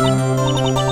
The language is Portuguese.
Música